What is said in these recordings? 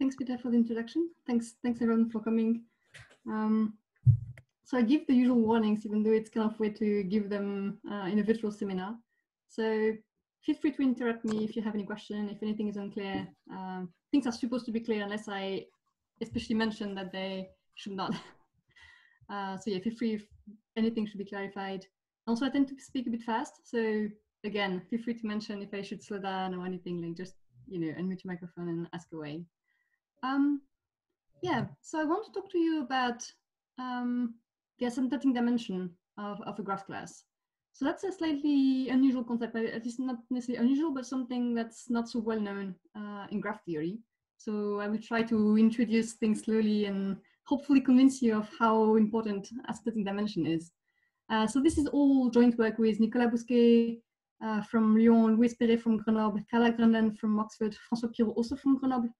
thanks Peter for the introduction. Thanks, thanks everyone for coming. Um, so I give the usual warnings, even though it's kind of way to give them uh, in a virtual seminar. So feel free to interrupt me if you have any question, if anything is unclear. Um, things are supposed to be clear unless I especially mention that they should not. Uh, so yeah, feel free if anything should be clarified. Also, I tend to speak a bit fast. So again, feel free to mention if I should slow down or anything, like just, you know, unmute your microphone and ask away. Um, yeah, so I want to talk to you about um, the asymptotic dimension of, of a graph class. So that's a slightly unusual concept, at least not necessarily unusual, but something that's not so well known uh, in graph theory. So I will try to introduce things slowly and hopefully convince you of how important asymptotic dimension is. Uh, so this is all joint work with Nicolas Bousquet uh, from Lyon, Louis Esperet from Grenoble, Carla Groenland from Oxford, François Pirot also from Grenoble,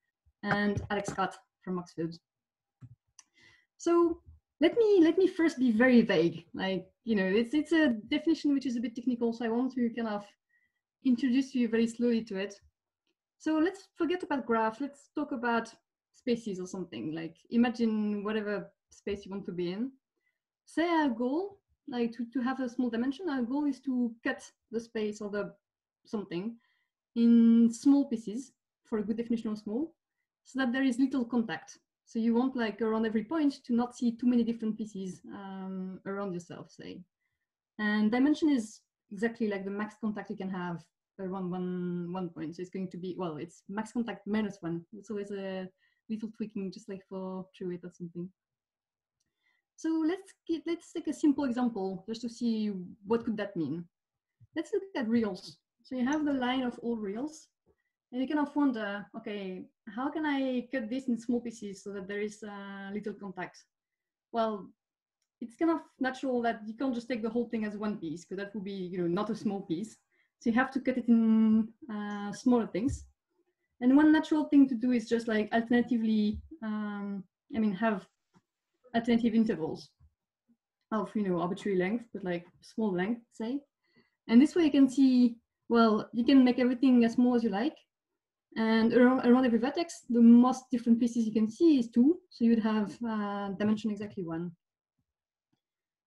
and Alex Scott from Oxford. So let me let me first be very vague. Like you know, it's it's a definition which is a bit technical, so I want to kind of introduce you very slowly to it. So let's forget about graph. Let's talk about spaces or something. Like imagine whatever space you want to be in. Say our goal, like to, to have a small dimension, our goal is to cut the space or the something in small pieces for a good definition of small, so that there is little contact. So you want like around every point to not see too many different pieces um, around yourself, say. And dimension is exactly like the max contact you can have around one one point. So it's going to be well, it's max contact minus one. It's always a little tweaking, just like for treewidth or something. So let's get, let's take a simple example just to see what could that mean. Let's look at reals. So you have the line of all reals, and you kind of wonder, okay, how can I cut this in small pieces so that there is uh, little contact? Well, it's kind of natural that you can't just take the whole thing as one piece because that would be, you know, not a small piece. So you have to cut it in uh, smaller things. And one natural thing to do is just like alternatively, um, I mean, have alternative intervals of, you know, arbitrary length, but like small length, say. And this way you can see, well, you can make everything as small as you like, and around, around every vertex, the most different pieces you can see is two. So you'd have uh, dimension exactly one.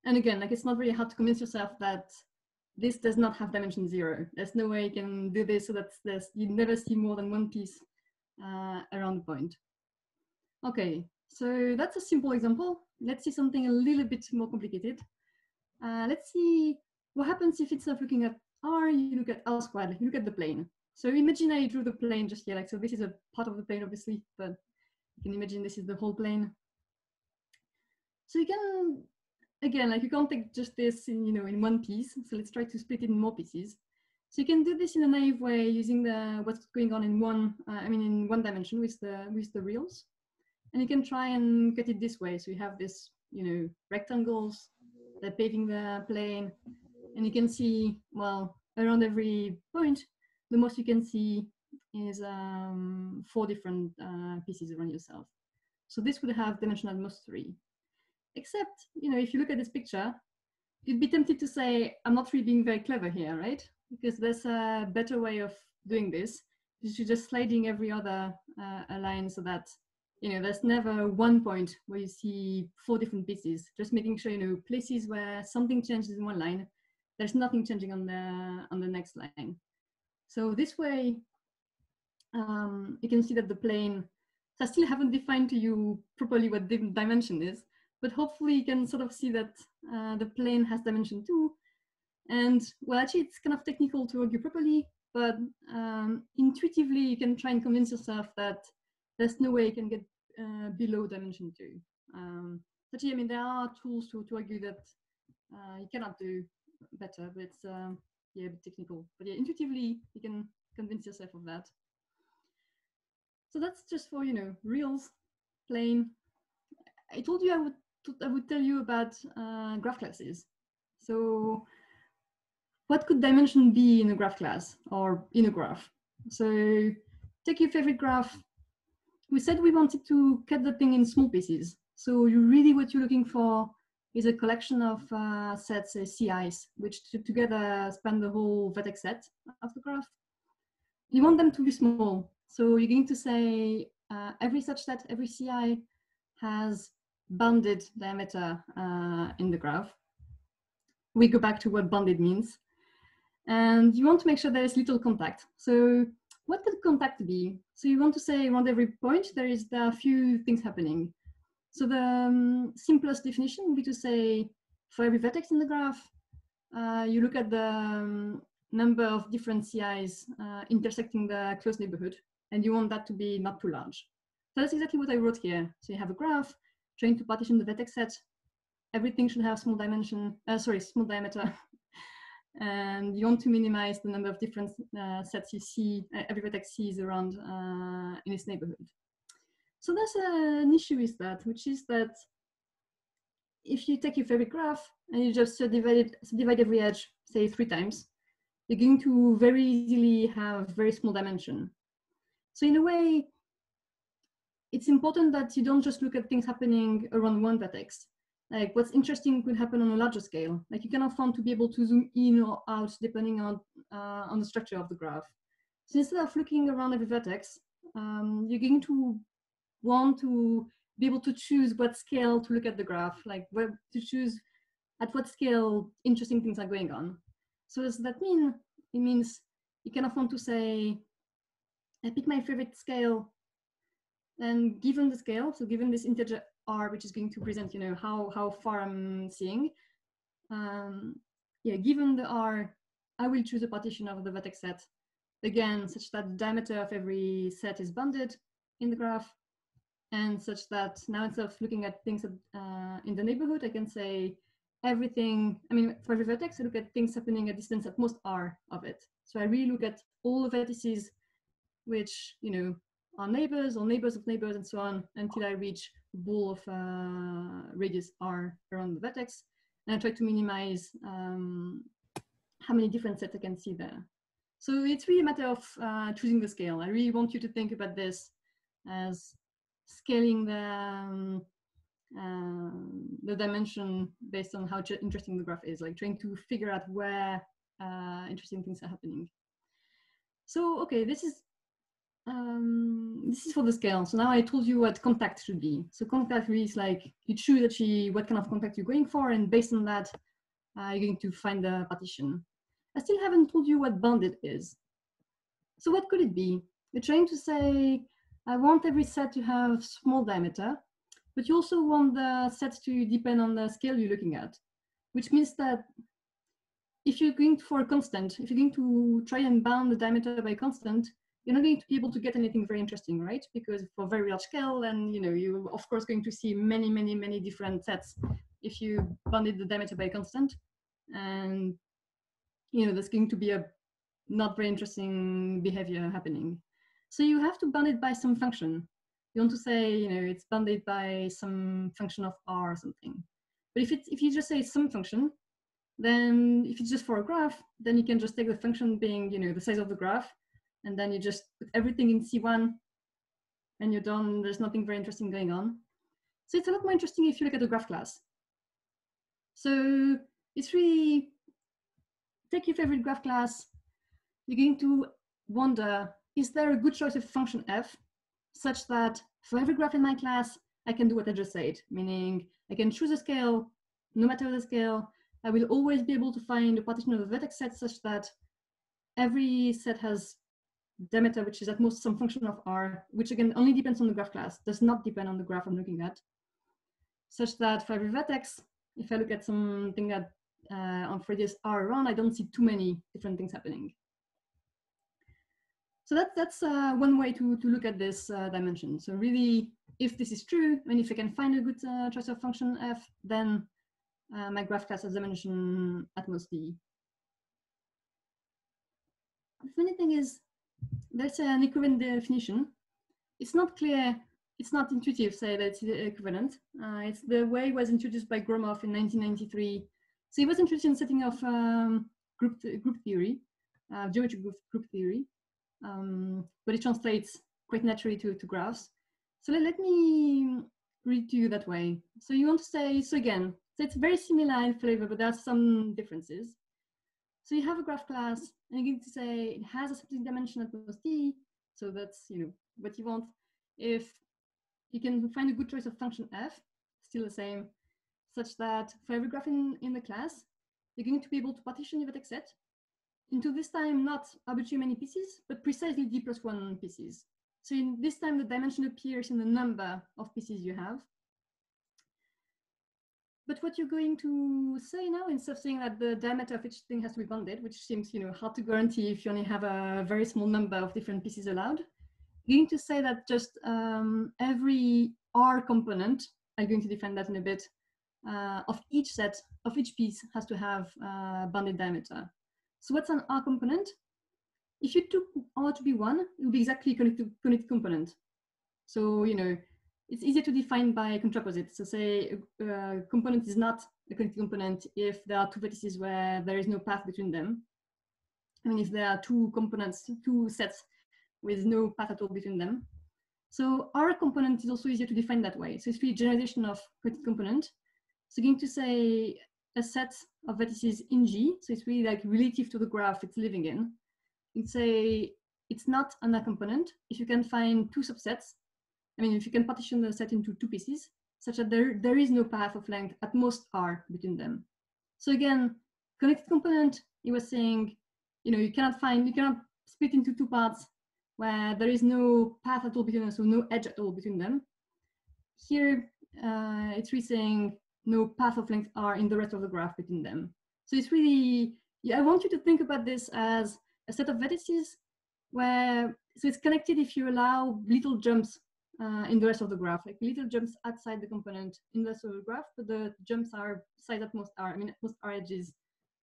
And again, like it's not really hard to convince yourself that this does not have dimension zero. There's no way you can do this so that there's, you never see more than one piece uh, around the point. Okay, so that's a simple example. Let's see something a little bit more complicated. Uh, let's see what happens if instead of looking at R, you look at R squared, you look at the plane. So imagine I drew the plane just here, like, so this is a part of the plane, obviously, but you can imagine this is the whole plane. So you can, again, like you can't take just this in, you know, in one piece. So let's try to split it in more pieces. So you can do this in a naive way using the what's going on in one, uh, I mean, in one dimension with the with the reals, and you can try and cut it this way. So you have this, you know, rectangles that paving the plane, and you can see well around every point the most you can see is um, four different uh, pieces around yourself. So this would have dimension at most three. Except, you know, if you look at this picture, you'd be tempted to say, I'm not really being very clever here, right? Because there's a better way of doing this. You're just sliding every other uh, line so that, you know, there's never one point where you see four different pieces. Just making sure, you know, places where something changes in one line, there's nothing changing on the on the next line. So this way, um, you can see that the plane, so I still haven't defined to you properly what the dimension is, but hopefully you can sort of see that uh, the plane has dimension two. And well, actually it's kind of technical to argue properly, but um, intuitively you can try and convince yourself that there's no way you can get uh, below dimension two. Um, actually, I mean, there are tools to, to argue that uh, you cannot do better, but it's, um, yeah, a bit technical. But yeah, intuitively, you can convince yourself of that. So that's just for, you know, reals, plain. I told you I would, I would tell you about uh, graph classes. So what could dimension be in a graph class or in a graph? So take your favorite graph. We said we wanted to cut the thing in small pieces. So you really what you're looking for is a collection of uh, sets, uh, CIs, which together span the whole vertex set of the graph. You want them to be small. So you're going to say, uh, every such set, every CI has bounded diameter uh, in the graph. We go back to what bounded means. And you want to make sure there is little contact. So what could contact be? So you want to say around every point, there is a few things happening. So the um, simplest definition would be to say for every vertex in the graph, uh, you look at the um, number of different CIs uh, intersecting the close neighborhood, and you want that to be not too large. So that's exactly what I wrote here. So you have a graph trying to partition the vertex set. Everything should have small dimension, uh, sorry, small diameter. and you want to minimize the number of different uh, sets you see, uh, every vertex sees around uh, in its neighborhood. So there's an issue with that, which is that if you take your favorite graph and you just subdivide, it, subdivide every edge, say three times, you're going to very easily have very small dimension. So in a way, it's important that you don't just look at things happening around one vertex. Like what's interesting could happen on a larger scale. Like you can have fun to be able to zoom in or out depending on, uh, on the structure of the graph. So instead of looking around every vertex, um, you're going to want to be able to choose what scale to look at the graph, like to choose at what scale interesting things are going on. So does that mean? It means you kind of want to say, I pick my favorite scale, and given the scale, so given this integer r, which is going to present, you know, how, how far I'm seeing, um, yeah, given the r, I will choose a partition of the vertex set, again, such that the diameter of every set is bounded in the graph, and such that now instead of looking at things uh, in the neighborhood, I can say everything, I mean, for every vertex, I look at things happening at distance at most r of it. So I really look at all the vertices which, you know, are neighbors or neighbors of neighbors and so on until I reach a ball of uh, radius r around the vertex. And I try to minimize um, how many different sets I can see there. So it's really a matter of uh, choosing the scale. I really want you to think about this as scaling the um, um, the dimension based on how interesting the graph is, like trying to figure out where uh, interesting things are happening. So, okay, this is um, this is for the scale. So now I told you what contact should be. So contact really is like you choose actually what kind of contact you're going for, and based on that, uh, you're going to find the partition. I still haven't told you what bounded is. So what could it be? You're trying to say I want every set to have small diameter, but you also want the sets to depend on the scale you're looking at, which means that if you're going for a constant, if you're going to try and bound the diameter by constant, you're not going to be able to get anything very interesting, right? Because for very large scale, and you know, you're of course going to see many, many, many different sets if you bounded the diameter by constant, and you know, there's going to be a not very interesting behavior happening. So you have to bound it by some function. You want to say, you know, it's bounded by some function of r or something. But if it's if you just say some function, then if it's just for a graph, then you can just take the function being, you know, the size of the graph, and then you just put everything in C1 and you're done. There's nothing very interesting going on. So it's a lot more interesting if you look at the graph class. So it's really, take your favorite graph class. You're going to wonder is there a good choice of function f such that for every graph in my class, I can do what I just said, meaning I can choose a scale, no matter the scale, I will always be able to find a partition of a vertex set such that every set has diameter, which is at most some function of r, which again only depends on the graph class, does not depend on the graph I'm looking at, such that for every vertex, if I look at something that uh, on radius r around, I don't see too many different things happening. So that, that's uh, one way to, to look at this uh, dimension. So really, if this is true, and if I can find a good uh, choice of function f, then uh, my graph class has dimension at most d. The funny thing is, there's an equivalent definition. It's not clear, it's not intuitive, say that it's equivalent. Uh, it's the way it was introduced by Gromov in 1993. So he was interested in setting of um, group, group theory, uh, geometric group, group theory um, but it translates quite naturally to, to graphs. So let, let me read to you that way. So you want to say, so again, so it's very similar in flavor, but there are some differences. So you have a graph class, and you're going to say it has asymptotic dimension at most d, so that's you know what you want. if you can find a good choice of function f, still the same, such that for every graph in, in the class, you're going to be able to partition your vertex set into this time not arbitrary many pieces, but precisely d plus one pieces. So in this time, the dimension appears in the number of pieces you have. But what you're going to say now, instead of saying that the diameter of each thing has to be bounded, which seems you know hard to guarantee if you only have a very small number of different pieces allowed, you're going to say that just um, every R component, I'm going to define that in a bit, uh, of each set, of each piece has to have uh, bounded diameter. So what's an R component? If you took R to be one, it would be exactly connected, connected component. So, you know, it's easier to define by contraposite. So say a, a component is not a connected component if there are two vertices where there is no path between them. I mean, if there are two components, two sets with no path at all between them. So our component is also easier to define that way. So it's really generalization of connected component. So going to say a set of vertices in G, so it's really like relative to the graph it's living in. It's a, it's not an component if you can find two subsets I mean, if you can partition the set into two pieces, such that there, there is no path of length at most r between them. So again, connected component, it was saying, you know, you cannot find, you cannot split into two parts where there is no path at all between them, so no edge at all between them. Here, uh, it's really saying no path of length r in the rest of the graph between them. So it's really, yeah, I want you to think about this as a set of vertices where, so it's connected if you allow little jumps uh, in the rest of the graph, like little jumps outside the component in the rest of the graph, but the jumps are size at most are, I mean, most are edges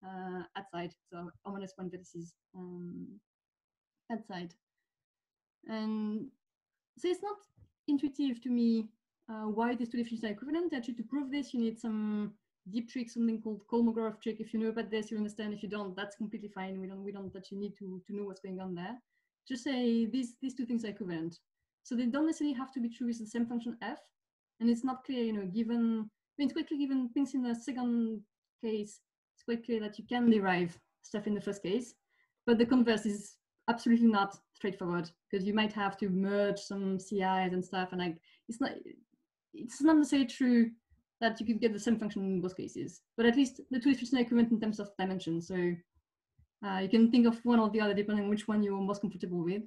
uh, outside, so or minus one vertices um, outside. And so it's not intuitive to me uh, why these two definitions are equivalent. Actually, to prove this, you need some deep trick, something called Kolmogorov trick. If you know about this, you understand. If you don't, that's completely fine. We don't we don't actually need to to know what's going on there. Just say these these two things are equivalent. So they don't necessarily have to be true with the same function f. And it's not clear, you know, given, I mean, it's quite clear given things in the second case, it's quite clear that you can derive stuff in the first case, but the converse is absolutely not straightforward because you might have to merge some CIs and stuff. And like, it's not, it's not necessarily true that you could get the same function in both cases, but at least the two definitions are equivalent in terms of dimension. So uh, you can think of one or the other depending on which one you're most comfortable with.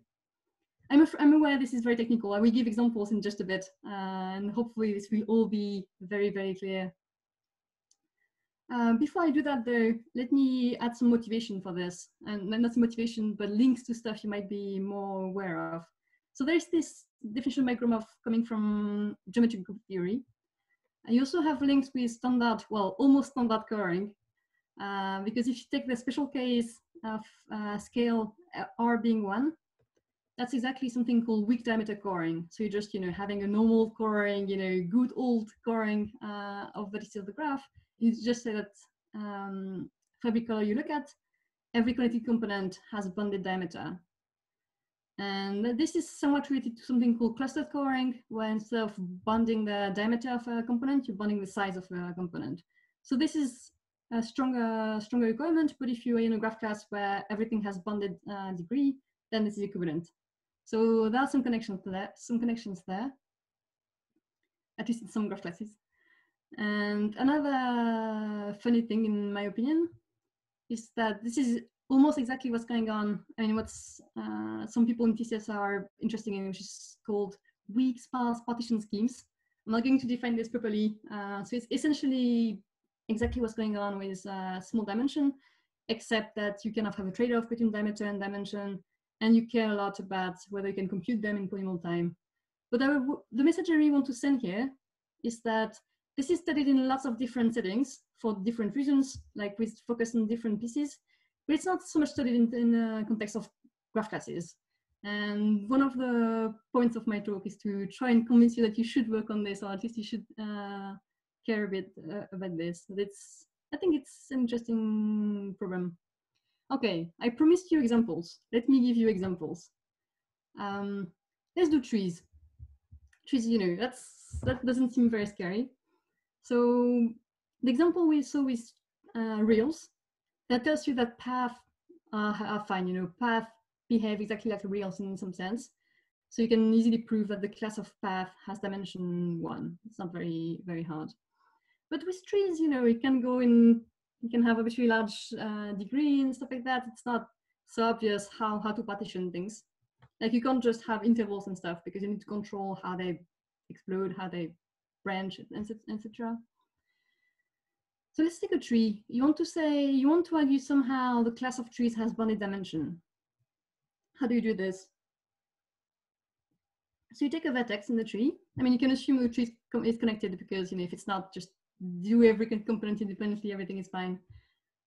I'm, I'm aware this is very technical. I will give examples in just a bit, uh, and hopefully this will all be very, very clear. Uh, before I do that though, let me add some motivation for this, and not some motivation, but links to stuff you might be more aware of. So there's this definition by Gromov coming from geometric group theory. And you also have links with standard, well, almost standard coloring, uh, because if you take the special case of uh, scale uh, R being one, that's exactly something called weak diameter coloring. So you're just, you know, having a normal coloring, you know, good old coloring uh, of vertices of the graph. You just say that um, for every color you look at, every connected component has a bounded diameter. And this is somewhat related to something called clustered coloring, where instead of bonding the diameter of a component, you're bonding the size of a component. So this is a stronger, stronger requirement, but if you're in a graph class where everything has bonded uh, degree, then this is equivalent. So there are some connections there, some connections there, at least in some graph classes. And another funny thing, in my opinion, is that this is almost exactly what's going on. I mean, what's uh, some people in TCS are interested in, which is called weak sparse partition schemes. I'm not going to define this properly. Uh, so it's essentially exactly what's going on with uh, small dimension, except that you cannot have a trade-off between diameter and dimension and you care a lot about whether you can compute them in polynomial time. But the message I really want to send here is that this is studied in lots of different settings for different reasons, like with focus on different pieces, but it's not so much studied in, in the context of graph classes. And one of the points of my talk is to try and convince you that you should work on this, or at least you should uh, care a bit uh, about this. It's, I think it's an interesting problem. Okay, I promised you examples. Let me give you examples. Um, let's do trees. Trees, you know, that's that doesn't seem very scary. So the example we saw with uh, reals, that tells you that path uh, are fine, you know, path behave exactly like reals in some sense. So you can easily prove that the class of path has dimension one. It's not very, very hard. But with trees, you know, it can go in, you can have a very large uh, degree and stuff like that. It's not so obvious how, how to partition things. Like you can't just have intervals and stuff because you need to control how they explode, how they branch, etc. So let's take a tree. You want to say, you want to argue somehow the class of trees has bounded dimension. How do you do this? So you take a vertex in the tree. I mean, you can assume the tree is connected because, you know, if it's not, just do every component independently, everything is fine.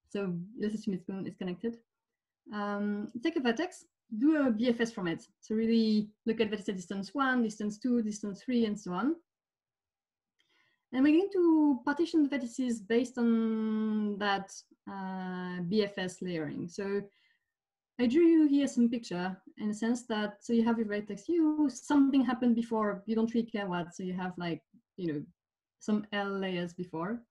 So let's assume it's, connected. Um, take a vertex, do a BFS from it. So really look at vertex distance one, distance two, distance three, and so on. And we're going to partition the vertices based on that uh, BFS layering. So I drew you here some picture in the sense that, so you have your vertex U, something happened before, you don't really care what, so you have like, you know, some L layers before.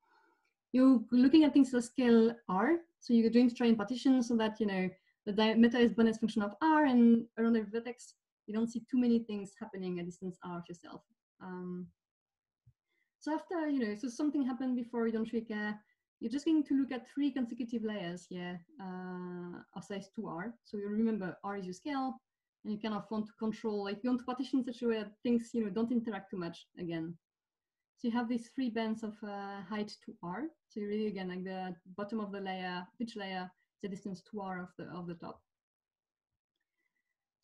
You're looking at things at scale R, so you're doing try and partition so that, you know, the diameter is bonus function of R and around the vertex, you don't see too many things happening at distance R of yourself. Um, so after, you know, so something happened before, you don't care, you're just going to look at three consecutive layers here uh, of size 2r. So you remember r is your scale, and you kind of want to control, like you want to partition such a way that things, you know, don't interact too much again. So you have these three bands of uh, height 2r. So you really, again, like the bottom of the layer, each layer, the distance 2r of the, of the top.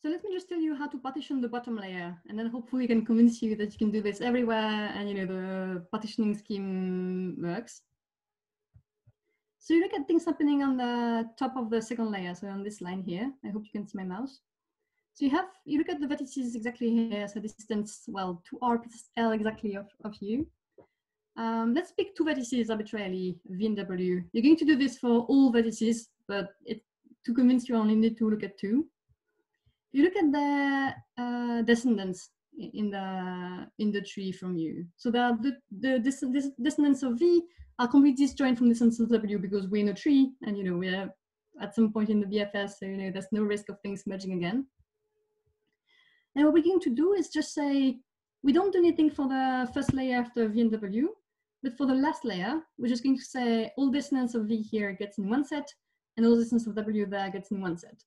So let me just tell you how to partition the bottom layer, and then hopefully we can convince you that you can do this everywhere, and you know the partitioning scheme works. So you look at things happening on the top of the second layer, so on this line here. I hope you can see my mouse. So you have, you look at the vertices exactly here, so distance, well, 2r plus l exactly of, of u. Um, let's pick two vertices arbitrarily, v and w. You're going to do this for all vertices, but it, to convince you, I only need to look at two. You look at the uh, descendants in the in the tree from you. So the the, the descendants of v are completely disjoint from the sense of W because we're in a tree and, you know, we're at some point in the BFS, so, you know, there's no risk of things merging again. And what we're going to do is just say, we don't do anything for the first layer after V and W, but for the last layer, we're just going to say all distance of V here gets in one set and all distance of W there gets in one set.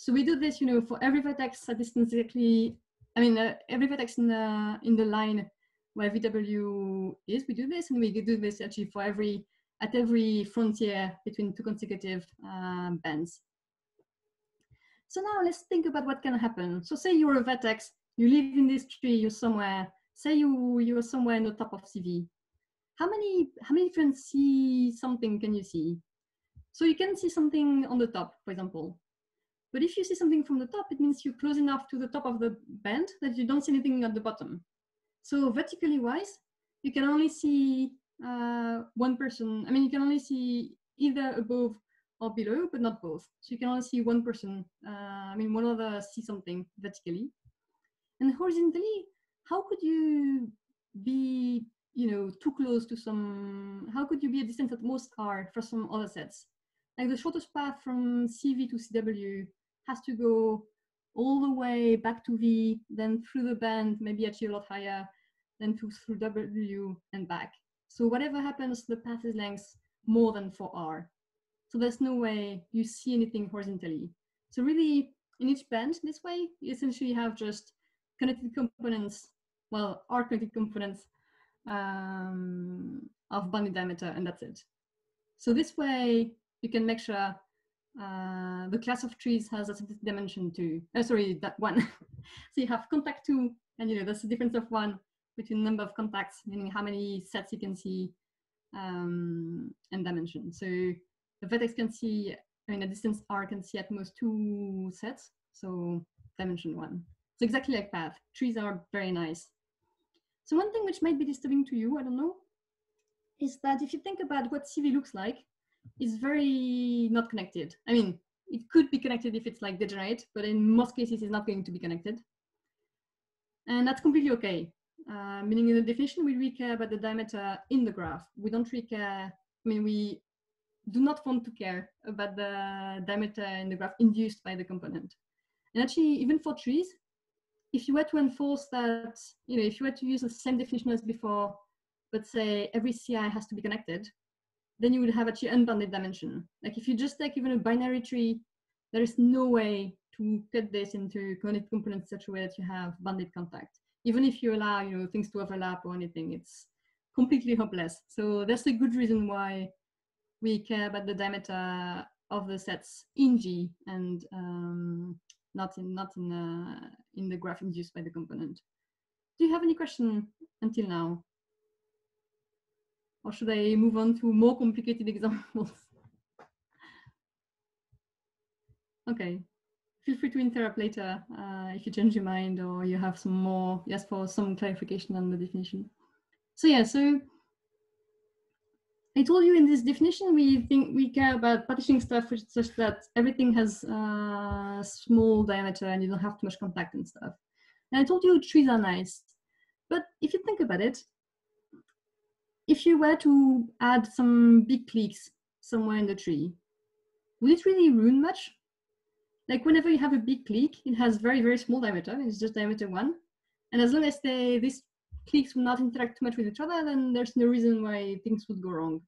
So we do this, you know, for every vertex at distance exactly, I mean, uh, every vertex in the, in the line where VW is, we do this, and we do this actually for every at every frontier between two consecutive um, bands. So now let's think about what can happen. So say you're a vertex, you live in this tree, you're somewhere, say you, you're somewhere in the top of CV. How many, how many different see something can you see? So you can see something on the top, for example. But if you see something from the top, it means you're close enough to the top of the band that you don't see anything at the bottom. So vertically wise, you can only see uh, one person. I mean, you can only see either above or below, but not both. So you can only see one person. Uh, I mean, one other see something vertically. And horizontally, how could you be, you know, too close to some, how could you be a distance at most r for some other sets? Like the shortest path from CV to CW has to go all the way back to V, then through the band, maybe actually a lot higher, then to, through W and back. So whatever happens, the path is length more than for R. So there's no way you see anything horizontally. So really, in each band this way, you essentially have just connected components, well, R connected components um, of bounded diameter, and that's it. So this way, you can make sure uh, the class of trees has a dimension two. Uh, sorry, that one. so you have contact two, and you know that's the difference of one between number of contacts, meaning how many sets you can see, um, and dimension. So the vertex can see, I mean, a distance r can see at most two sets, so dimension one. So exactly like path. Trees are very nice. So one thing which might be disturbing to you, I don't know, is that if you think about what CV looks like, is very not connected. I mean, it could be connected if it's like degenerate, but in most cases it's not going to be connected. And that's completely okay. Uh, meaning in the definition, we really care about the diameter in the graph. We don't really care, I mean, we do not want to care about the diameter in the graph induced by the component. And actually, even for trees, if you were to enforce that, you know, if you were to use the same definition as before, but say every CI has to be connected, then you would have actually unbounded dimension. Like if you just take even a binary tree, there is no way to cut this into connected components such a way that you have bounded contact. Even if you allow, you know, things to overlap or anything, it's completely hopeless. So that's a good reason why we care about the diameter of the sets in G and um, not in not in uh, in the graph induced by the component. Do you have any question until now? Or should I move on to more complicated examples? okay, feel free to interrupt later uh, if you change your mind or you have some more, yes, for some clarification on the definition. So yeah, so I told you in this definition, we think we care about partitioning stuff which such that everything has a small diameter and you don't have too much contact and stuff. And I told you trees are nice, but if you think about it, if you were to add some big cliques somewhere in the tree, would it really ruin much? Like whenever you have a big clique, it has very, very small diameter, it's just diameter one. And as long as they, these cliques will not interact too much with each other, then there's no reason why things would go wrong.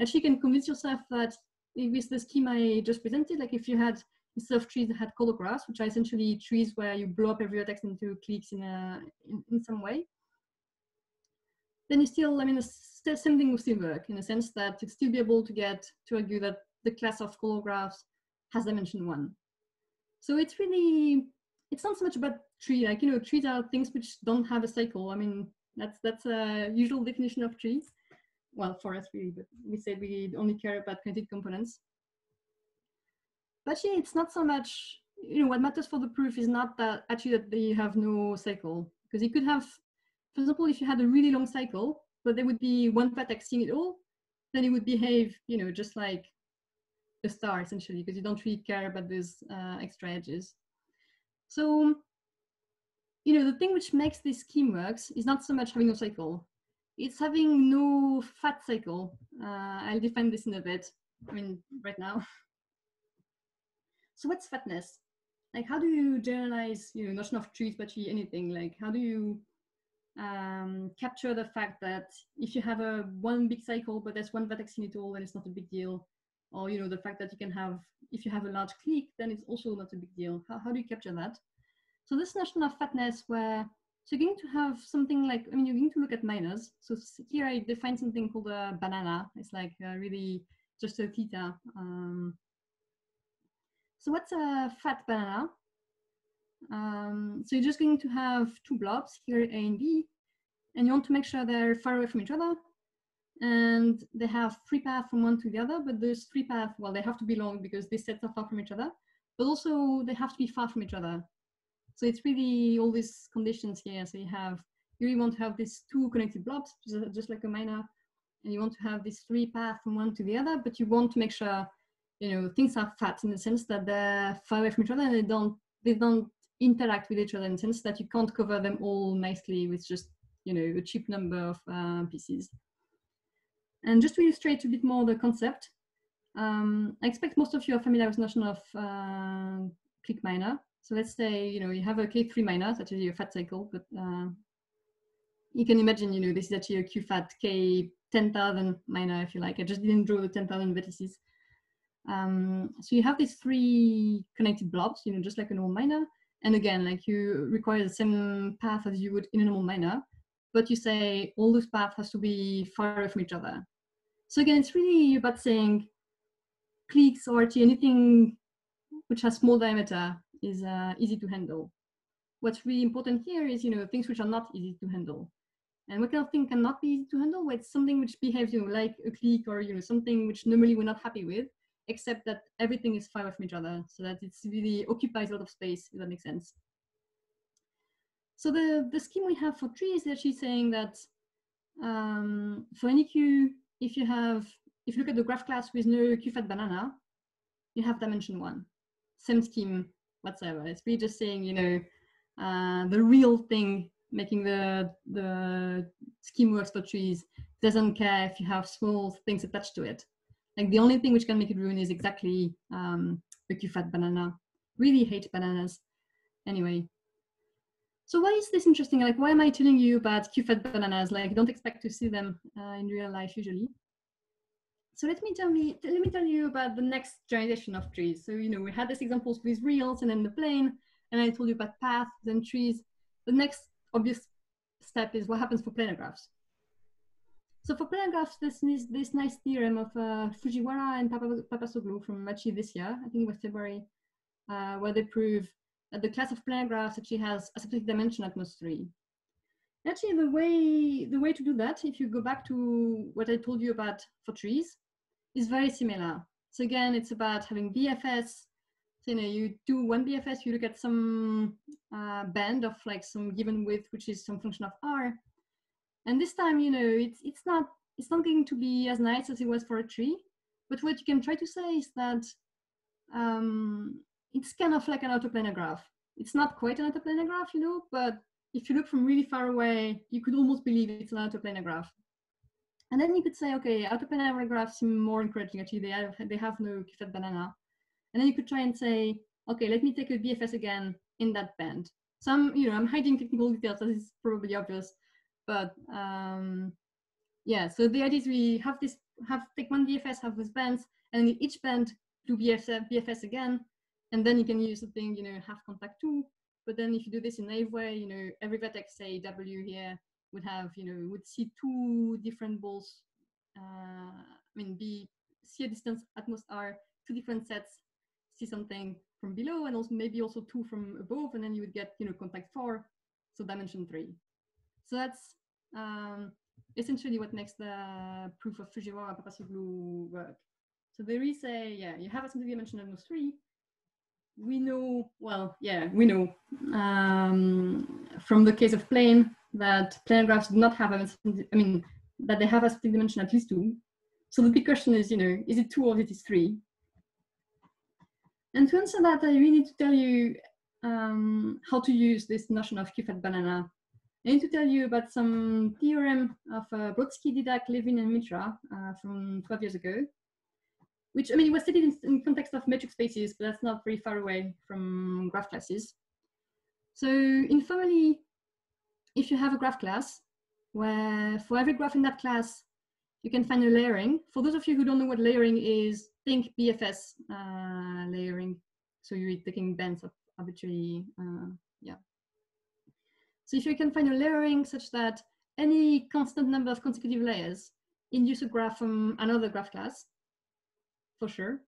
Actually, you can convince yourself that with the scheme I just presented, like if you had instead of trees that had chordal graphs, which are essentially trees where you blow up every vertex into cliques in, a, in, in some way, then you still, I mean, the same thing still work in the sense that you'd still be able to get to argue that the class of chordal graphs has dimension one. So it's really, it's not so much about tree, like, you know, trees are things which don't have a cycle. I mean, that's, that's a usual definition of trees. Well, for us, really, but we said we only care about connected components. But yeah, it's not so much, you know, what matters for the proof is not that actually that they have no cycle, because you could have for example, if you had a really long cycle, but there would be one vertex in it all, then it would behave, you know, just like a star essentially, because you don't really care about these uh, extra edges. So, you know, the thing which makes this scheme works is not so much having no cycle, it's having no fat cycle. Uh, I'll define this in a bit, I mean, right now. So what's fatness? Like, how do you generalize, you know, notion of trees, but anything? Like, how do you um, capture the fact that if you have a one big cycle, but there's one vertex in it all, then it's not a big deal. Or, you know, the fact that you can have, if you have a large clique, then it's also not a big deal. How, how do you capture that? So this notion of fatness where, so you're going to have something like, I mean, you're going to look at minors. So here I define something called a banana. It's like uh, really just a theta. Um, so what's a fat banana? Um, so you're just going to have two blobs here, A and B, and you want to make sure they're far away from each other. And they have three paths from one to the other, but those three paths, well, they have to be long because these sets are far from each other, but also they have to be far from each other. So it's really all these conditions here. So you have, you really want to have these two connected blobs, just, like a minor, and you want to have these three paths from one to the other, but you want to make sure, you know, things are fat in the sense that they're far away from each other and they don't, they don't interact with each other in the sense that you can't cover them all nicely with just you know a cheap number of uh, pieces. And just to illustrate a bit more the concept, um, I expect most of you are familiar with the notion of uh, minor. So let's say you know you have a K3 minor, such as your fat cycle, but uh, you can imagine you know this is actually a Q fat K 10,000 minor if you like. I just didn't draw the 10,000 vertices. Um, so you have these three connected blobs, you know, just like a normal minor. And again, like you require the same path as you would in a normal minor, but you say all those paths has to be far away from each other. So again, it's really about saying cliques or anything which has small diameter is uh, easy to handle. What's really important here is, you know, things which are not easy to handle. And what kind of thing cannot be easy to handle? Well, it's something which behaves, you know, like a clique or, you know, something which normally we're not happy with except that everything is far away from each other so that it's really occupies a lot of space, if that makes sense. So the, the scheme we have for trees is actually saying that um, for any Q, if you have, if you look at the graph class with no Q-fat banana, you have dimension one. Same scheme whatsoever. It's really just saying, you know, uh, the real thing making the, the scheme works for trees doesn't care if you have small things attached to it. Like the only thing which can make it ruin is exactly um, the Q-fat banana. Really hate bananas. Anyway, So why is this interesting? Like, why am I telling you about QFAT bananas? Like, don't expect to see them uh, in real life usually. So let me tell me, let me tell you about the next generation of trees. So you know, we had these examples with reals and then the plane, and I told you about paths, and trees. The next obvious step is what happens for planar graphs. So for planar graphs, this is this nice theorem of uh, Fujiwara and Papasoglu from Machi this year, I think it was February, uh, where they prove that the class of planar graphs actually has asymptotic dimension at most three. Actually, the way the way to do that, if you go back to what I told you about for trees, is very similar. So again, it's about having BFS. So, you know, you do one BFS, you look at some uh, band of like some given width, which is some function of R. And this time, you know, it's it's not it's not going to be as nice as it was for a tree. But what you can try to say is that um, it's kind of like an outerplanar graph. It's not quite an outerplanar graph, you know, but if you look from really far away, you could almost believe it's an outerplanar graph. And then you could say, okay, outerplanar graphs seem more encouraging. Actually, they have they have no QFAT banana. And then you could try and say, okay, let me take a BFS again in that band. Some, you know, I'm hiding technical details, as is probably obvious, but um, yeah. So the idea is we have this, have take one BFS, have these bands, and in each band do BFS, BFS again, and then you can use something, you know, have contact two. But then if you do this in naive way, you know, every vertex, say W here, would have, you know, would see two different balls. Uh, I mean, be see a distance at most r, two different sets, see something from below, and also maybe also two from above, and then you would get, you know, contact four, so dimension three. So that's um, essentially what makes the proof of Fujiwara Papasoglu work. So there is a, yeah, you have a single dimension at most three, we know, well, yeah, we know um, from the case of plane that planar graphs do not have a, I mean, that they have a split dimension at least two. So the big question is, you know, is it two or is it three? And to answer that, I really need to tell you um, how to use this notion of QFAT banana. I need to tell you about some theorem of uh, Brodskiy, Dydak, Levin, and Mitra uh, from 12 years ago which I mean, it was studied in, in context of metric spaces, but that's not very far away from graph classes. So informally, if you have a graph class, where for every graph in that class, you can find a layering. For those of you who don't know what layering is, think BFS uh, layering. So you're taking bands of arbitrary, uh, yeah. So if you can find a layering such that any constant number of consecutive layers induce a graph from another graph class, for sure.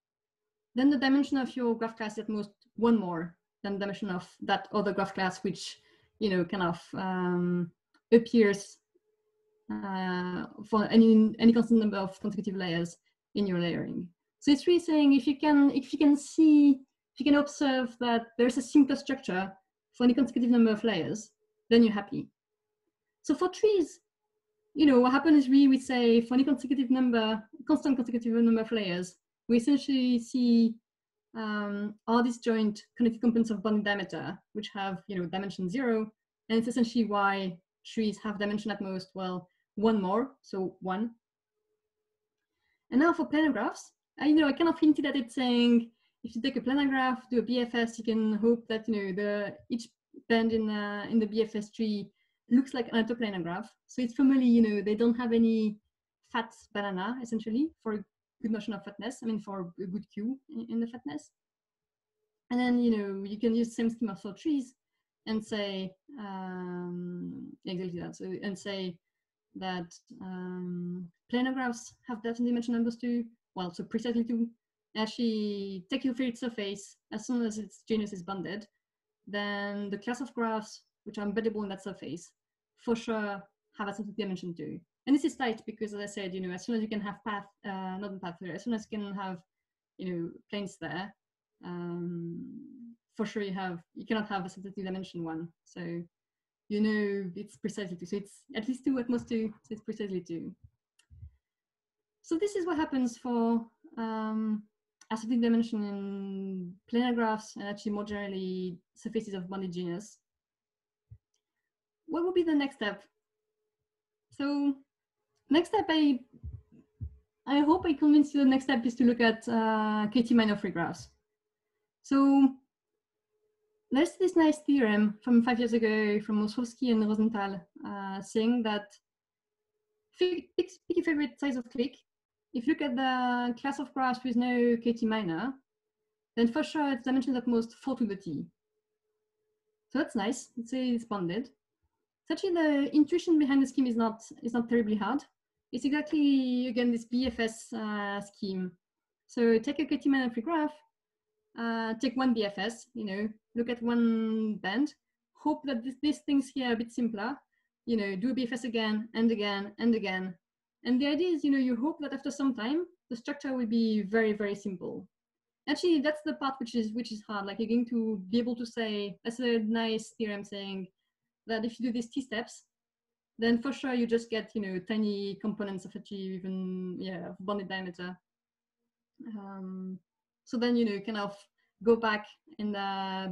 Then the dimension of your graph class is at most one more than the dimension of that other graph class, which you know kind of um, appears uh, for any any constant number of consecutive layers in your layering. So it's really saying if you can if you can see if you can observe that there's a simpler structure for any consecutive number of layers, then you're happy. So for trees, you know what happens is we we say for any consecutive number, constant consecutive number of layers, we essentially see um, all these joint connected components of bond diameter, which have you know dimension zero, and it's essentially why trees have dimension at most, well, one more, so one. And now for planar graphs, I, you know, I kind of hinted at it saying, if you take a planar graph, do a BFS, you can hope that, you know, the each band in, uh, in the BFS tree looks like an outerplanar graph. So it's formally, you know, they don't have any fat banana, essentially, for a good notion of fatness. I mean, for a good Q in, in the fatness. And then, you know, you can use same schema for trees and say, um, exactly that. So, and say that um, planar graphs have definite dimension numbers too. Well, so precisely two. Actually, take your favorite surface as soon as its genus is bounded, then the class of graphs which are embeddable in that surface for sure have a certain dimension too. And this is tight because, as I said, you know, as soon as you can have path, uh, not path, as soon as you can have, you know, planes there, um, for sure you have, you cannot have asymptotic dimension one. So, you know, it's precisely two. So it's at least two, at most two. So it's precisely two. So this is what happens for um, asymptotic dimension in planar graphs and actually more generally surfaces of bounded genus. What would be the next step? So next step, I I hope I convinced you the next step is to look at uh, KT minor free graphs. So there's this nice theorem from five years ago from Ostrovskii and Rosenthal uh, saying that pick, pick your favorite size of clique. If you look at the class of graphs with no kt minor, then for sure it's dimensions at most 4 to the t. So that's nice. It's, it's bounded. So actually the intuition behind the scheme is not, is not terribly hard. It's exactly, again, this BFS uh, scheme. So take a kt minor free graph, uh, take one BFS, you know, look at one band, hope that this, these things here are a bit simpler, you know, do BFS again and again and again. And the idea is, you know, you hope that after some time, the structure will be very, very simple. Actually, that's the part which is which is hard. Like you're going to be able to say, that's a nice theorem saying that if you do these T steps, then for sure you just get, you know, tiny components of actually even, yeah, of bonded diameter. Um, so then, you know, kind of go back in the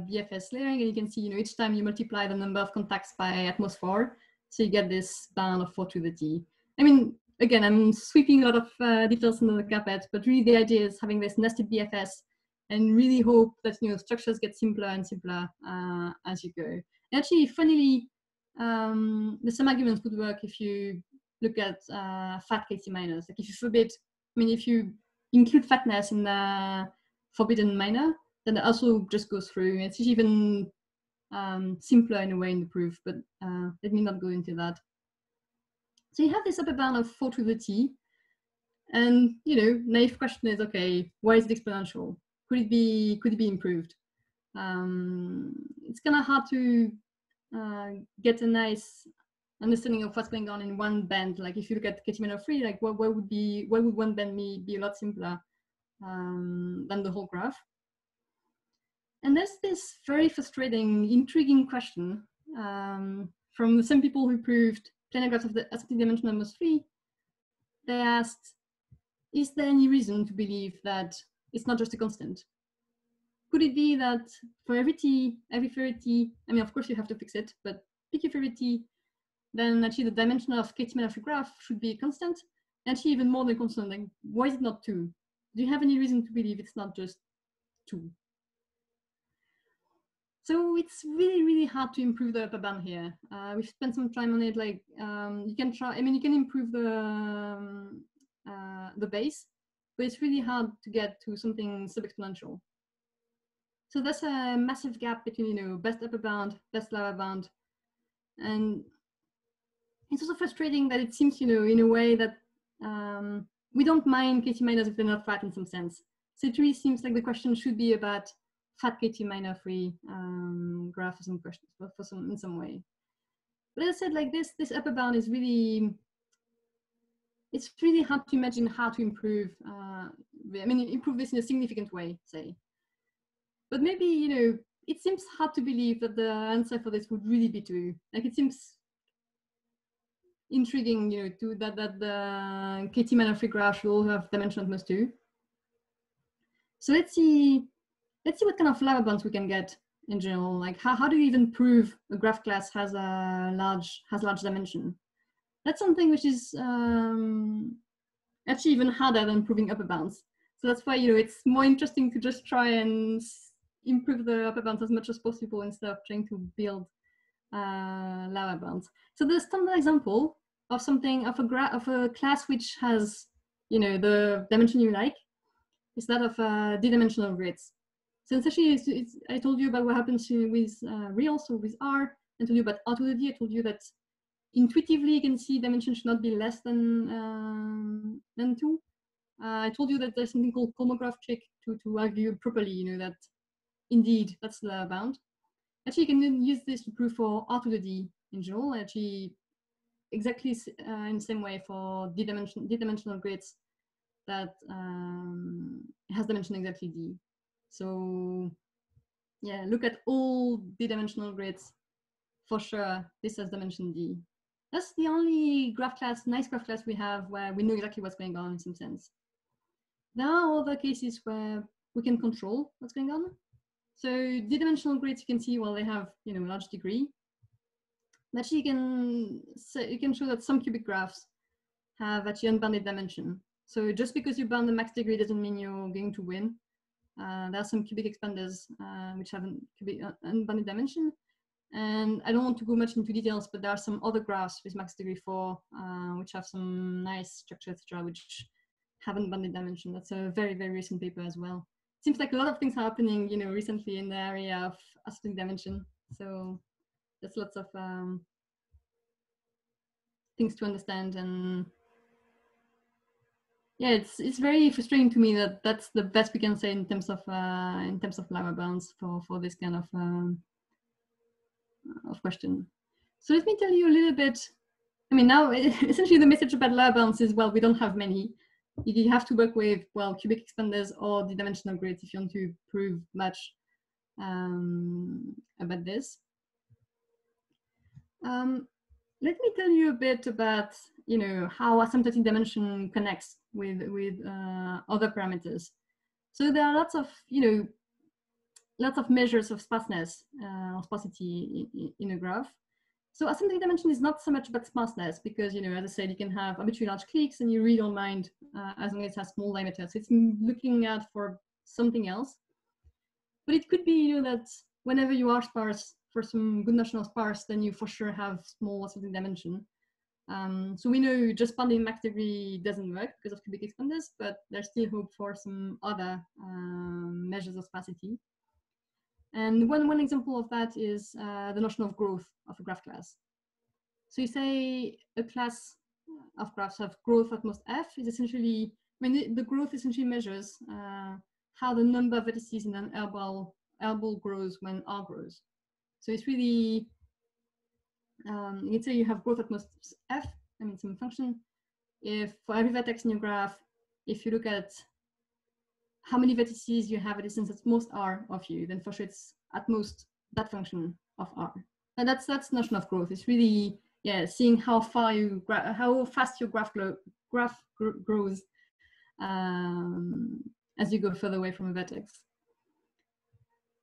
BFS layering and you can see, you know, each time you multiply the number of contacts by at most four, so you get this bound of four to the T. I mean, again, I'm sweeping a lot of uh, details under the carpet, but really the idea is having this nested BFS and really hope that, you know, structures get simpler and simpler uh, as you go. And actually, funnily, um, the same arguments would work if you look at uh, fat KT minors. Like if you forbid, I mean, if you include fatness in the forbidden minor, then it also just goes through. It's even um, simpler in a way in the proof, but uh, let me not go into that. So you have this upper bound of 4 to the t, and you know, naive question is, okay, why is it exponential? Could it be, could it be improved? Um, it's kind of hard to uh, get a nice understanding of what's going on in one band. Like if you look at minor 3, like what, what would be, why would one band be, be a lot simpler um, than the whole graph? And there's this very frustrating, intriguing question um, from some people who proved planar graphs of the dimension almost three. They asked, is there any reason to believe that it's not just a constant? Could it be that for every t, every favorite t, I mean, of course you have to fix it, but pick your favorite t, then actually the dimension of KT of your graph should be a constant, and actually even more than constant. Like, why is it not two? Do you have any reason to believe it's not just two? So it's really, really hard to improve the upper bound here. Uh, we've spent some time on it. Like um, you can try, I mean, you can improve the um, uh, the base, but it's really hard to get to something sub-exponential. So there's a massive gap between, you know, best upper bound, best lower bound. And it's also frustrating that it seems, you know, in a way that um, we don't mind KT minors if they're not fat in some sense. So it really seems like the question should be about fat KT minor free um, graph for some questions, for, for some in some way. But as I said, like this, this upper bound is really, it's really hard to imagine how to improve. Uh, I mean, improve this in a significant way, say. But maybe you know, it seems hard to believe that the answer for this would really be two. Like it seems intriguing, you know, to that that the KT free graph all have dimension at most two. So let's see let's see what kind of lower bounds we can get in general. Like how, how do you even prove a graph class has a large has large dimension? That's something which is um, actually even harder than proving upper bounds. So that's why you know it's more interesting to just try and improve the upper bounds as much as possible instead of trying to build uh, lower bounds. So the standard example of something of a of a class which has you know the dimension you like is that of uh, d-dimensional grids. So essentially, it's, it's, I told you about what happens with uh, real, so with R, and told you about R to the D. I told you that intuitively you can see dimension should not be less than um, than two. Uh, I told you that there's something called Kolmogorov trick to to argue properly, you know, that indeed that's the bound. Actually, you can use this to prove for R to the D in general. Actually, exactly uh, in the same way for d-dimension d-dimensional grids that um, has dimension exactly d. So yeah, look at all d-dimensional grids. For sure, this has dimension d. That's the only graph class, nice graph class we have where we know exactly what's going on in some sense. There are other cases where we can control what's going on. So d-dimensional grids, you can see, well, they have, you know, large degree. Actually, you can, say, you can show that some cubic graphs have actually unbounded dimension. So just because you bound the max degree doesn't mean you're going to win. Uh, there are some cubic expanders uh, which have a cubic uh, unbounded dimension. And I don't want to go much into details, but there are some other graphs with max degree four, which have some nice structure, etc., which have unbounded dimension. That's a very, very recent paper as well. Seems like a lot of things are happening, you know, recently in the area of asymptotic dimension. So there's lots of um, things to understand and yeah, it's it's very frustrating to me that that's the best we can say in terms of uh, in terms of lower bounds for for this kind of um, of question. So let me tell you a little bit. I mean, now essentially the message about lower bounds is well, we don't have many. You have to work with well cubic expanders or the dimensional grids if you want to prove much um, about this. Um, let me tell you a bit about you know how asymptotic dimension connects with with uh, other parameters. So there are lots of you know lots of measures of sparseness uh, or sparsity in, a graph. So asymptotic dimension is not so much about sparseness because you know as I said you can have arbitrary large cliques and you really don't mind uh, as long as it has small diameter. So it's looking at for something else. But it could be you know that whenever you are sparse for some good notional sparse, then you for sure have small asymptotic dimension. Um, so we know just max degree doesn't work because of cubic expanders, but there's still hope for some other um, measures of sparsity. And one, one example of that is uh, the notion of growth of a graph class. So you say a class of graphs have growth at most f is essentially, I mean, the, the growth essentially measures uh, how the number of vertices in an L-ball, L-ball grows when R grows. So it's really, um, let's say you have growth at most f, I mean some function. If for every vertex in your graph, if you look at how many vertices you have at a distance at most r of you, then for sure it's at most that function of r. And that's that's notion of growth. It's really yeah, seeing how far you how fast your graph graph gr grows um, as you go further away from a vertex.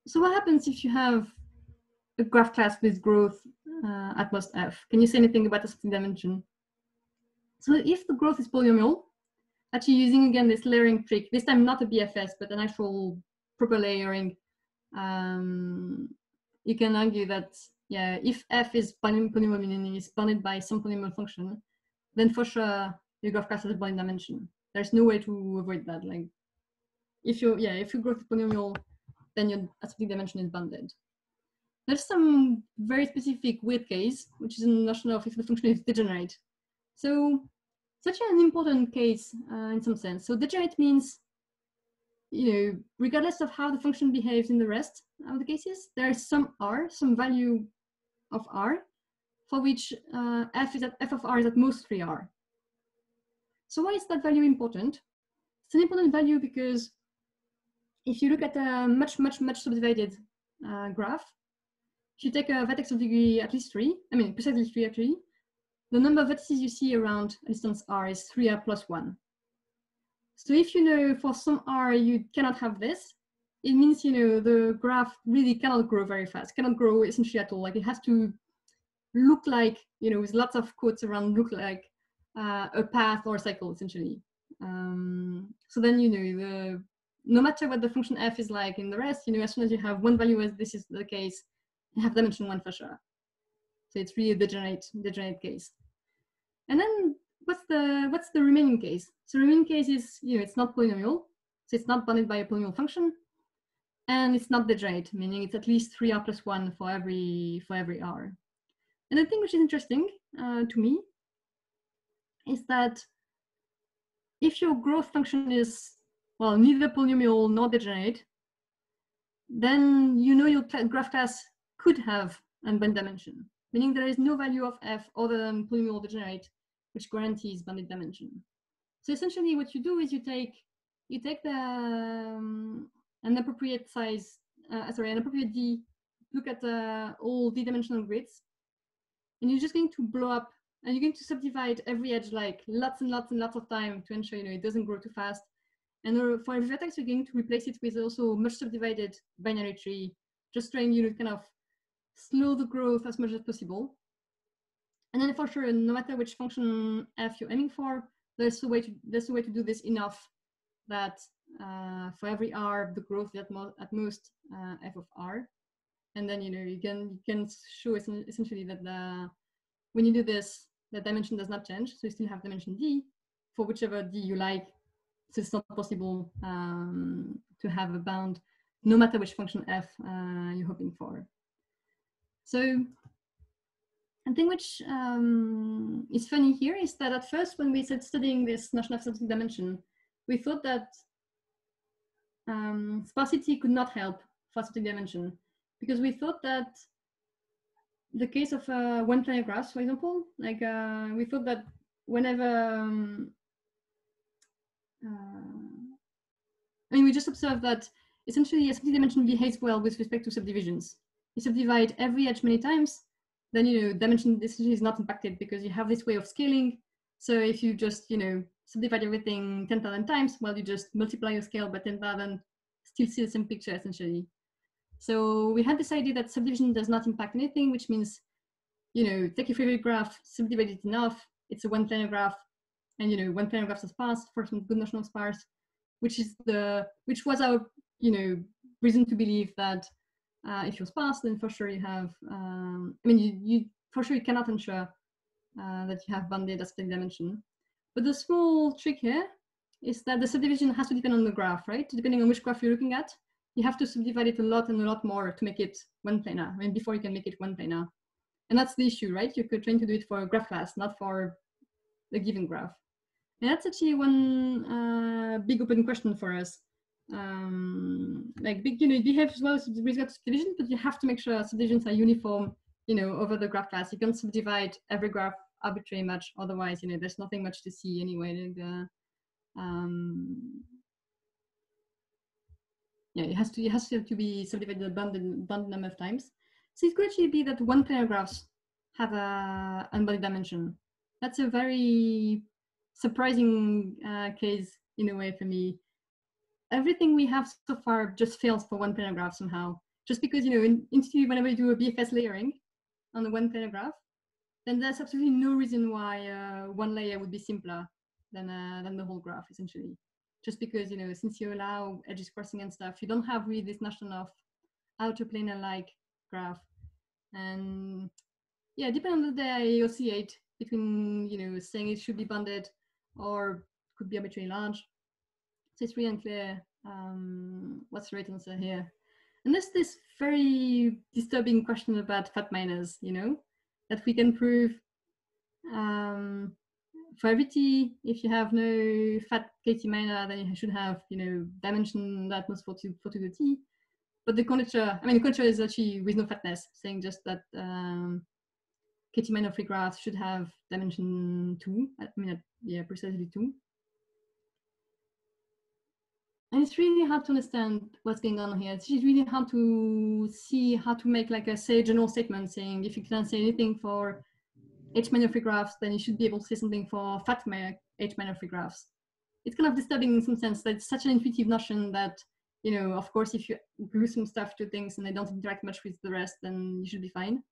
So what happens if you have a graph class with growth uh, at most f. Can you say anything about the second dimension? So if the growth is polynomial, actually using again this layering trick, this time not a BFS, but an actual proper layering, um, you can argue that, yeah, if f is polynomial, meaning is bounded by some polynomial function, then for sure your graph class has a bounded dimension. There's no way to avoid that. Like if you, yeah, if your growth is polynomial, then your asymptotic dimension is bounded. There's some very specific weird case, which is a notion of if the function is degenerate. So such an important case uh, in some sense. So degenerate means, you know, regardless of how the function behaves in the rest of the cases, there is some r, some value of r, for which uh, f is at f of r is at most 3r. So why is that value important? It's an important value because if you look at a much, much, much subdivided uh, graph, if you take a vertex of degree at least three, I mean precisely three actually, the number of vertices you see around distance r is 3r plus 1. So if you know for some r you cannot have this, it means you know the graph really cannot grow very fast, cannot grow essentially at all. Like it has to look like, you know, with lots of quotes around, look like uh, a path or a cycle essentially. Um, so then you know the no matter what the function f is like in the rest, you know, as soon as you have one value as this is the case, have dimension one for sure. So it's really a degenerate, degenerate case. And then what's the what's the remaining case? So remaining case is you know it's not polynomial, so it's not bounded by a polynomial function, and it's not degenerate, meaning it's at least three r plus one for every for every r. And the thing which is interesting uh, to me is that if your growth function is well neither polynomial nor degenerate, then you know your graph class could have unbound dimension, meaning there is no value of f other than polynomial degenerate, which guarantees bounded dimension. So essentially what you do is you take you take the um, an appropriate size, uh, sorry, an appropriate D, look at uh, all D-dimensional grids, and you're just going to blow up, and you're going to subdivide every edge like lots and lots and lots of time to ensure you know it doesn't grow too fast. And uh, for every vertex, you're going to replace it with also much subdivided binary tree, just trying you know kind of slow the growth as much as possible. And then for sure, no matter which function f you're aiming for, there's a way to there's a way to do this enough that uh, for every r, the growth at, mo at most uh, f of r. And then, you know, you can, you can show essentially that the, when you do this, the dimension does not change. So you still have dimension d for whichever d you like. So it's not possible um, to have a bound no matter which function f uh, you're hoping for. So one thing which um, is funny here is that at first when we started studying this notion of asymptotic dimension, we thought that um, sparsity could not help for dimension because we thought that the case of uh, one planar graphs, for example, like uh, we thought that whenever um, uh, I mean, we just observed that essentially asymptotic dimension behaves well with respect to subdivisions. You subdivide every edge many times, then you know dimension essentially is not impacted because you have this way of scaling. So if you just you know subdivide everything 10,000 times, well, you just multiply your scale by 10,000, still see the same picture essentially. So we had this idea that subdivision does not impact anything, which means, you know, take your favorite graph, subdivide it enough, it's a one planar graph, and you know, one planar graphs are sparse for some good notion of sparse, which is the, which was our, you know, reason to believe that uh, if you're sparse, then for sure you have, um, I mean, you, you, for sure you cannot ensure uh, that you have bounded asymptotic dimension. But the small trick here is that the subdivision has to depend on the graph, right? Depending on which graph you're looking at, you have to subdivide it a lot and a lot more to make it one planar. I mean, before you can make it one planar. And that's the issue, right? You could trying to do it for a graph class, not for a given graph. And that's actually one uh, big open question for us um, like big, you know, it behaves well with to subdivision, but you have to make sure subdivisions are uniform, you know, over the graph class. You can't subdivide every graph arbitrary much, otherwise, you know, there's nothing much to see anyway. Like, uh, um, yeah, it has to it has to, to be subdivided a bounded, bounded number of times. So it could actually be that one planar graphs have a unbounded dimension. That's a very surprising uh, case in a way for me everything we have so far just fails for one planar graph somehow. Just because, you know, in, in whenever you do a BFS layering on the one planar graph, then there's absolutely no reason why uh, one layer would be simpler than, uh, than the whole graph, essentially. Just because, you know, since you allow edges crossing and stuff, you don't have really this notion of outer planar-like graph. And yeah, depending on the day, I oscillate between, you know, saying it should be bounded or could be arbitrarily large it's really unclear um, what's the right answer here. And there's this very disturbing question about fat minors, you know, that we can prove um, for every t, if you have no fat kt minor, then you should have, you know, dimension that most four to, four to the t. But the conjecture, I mean, the conjecture is actually with no fatness, saying just that um, kt minor free graphs should have dimension two, I mean, yeah, precisely two. And it's really hard to understand what's going on here. It's really hard to see how to make like a say general statement saying if you can't say anything for H minor free graphs, then you should be able to say something for fat H minor free graphs. It's kind of disturbing in some sense that it's such an intuitive notion that, you know, of course, if you glue some stuff to things and they don't interact much with the rest, then you should be fine.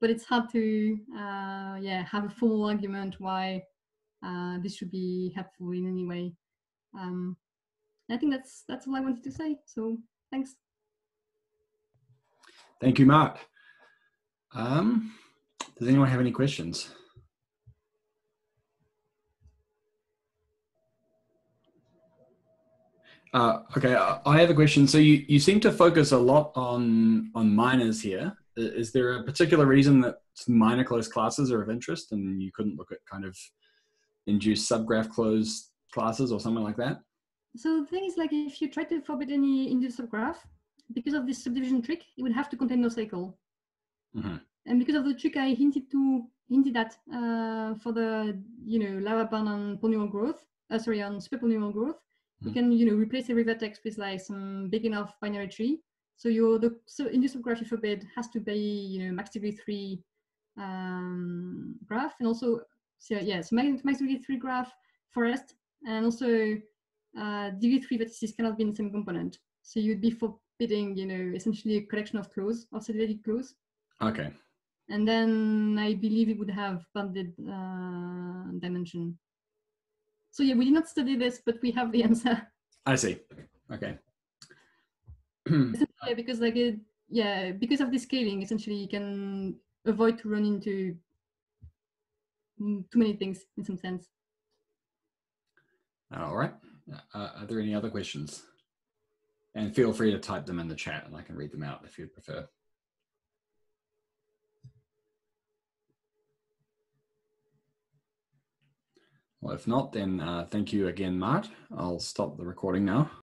But it's hard to, uh, yeah, have a full argument why uh, this should be helpful in any way. Um, I think that's that's all I wanted to say. So thanks. Thank you, Marthe. Um, does anyone have any questions? Uh, okay, I have a question. So you, you seem to focus a lot on on minors here. Is there a particular reason that minor closed classes are of interest, and you couldn't look at kind of induced subgraph closed classes or something like that? So the thing is like if you try to forbid any induced subgraph, because of this subdivision trick, it would have to contain no cycle. Mm-hmm. And because of the trick I hinted to hinted at uh, for the you know lava lower bound on polynomial growth, uh, sorry on super polynomial growth, mm-hmm. you can you know replace every vertex with like some big enough binary tree. So your the so induced subgraph you forbid has to be you know max degree three um, graph and also so yeah so max degree three graph forest and also uh, degree-3 vertices cannot be in the same component. So you'd be forbidding, you know, essentially a collection of claws, of subdivided claws. Okay. And then I believe it would have bounded uh, dimension. So yeah, we did not study this, but we have the answer. I see. Okay. yeah, because like it, yeah, because of the scaling, essentially you can avoid to run into too many things in some sense. All right. Uh, are there any other questions? And feel free to type them in the chat and I can read them out if you'd prefer. Well, if not, then uh, thank you again, Marthe. I'll stop the recording now.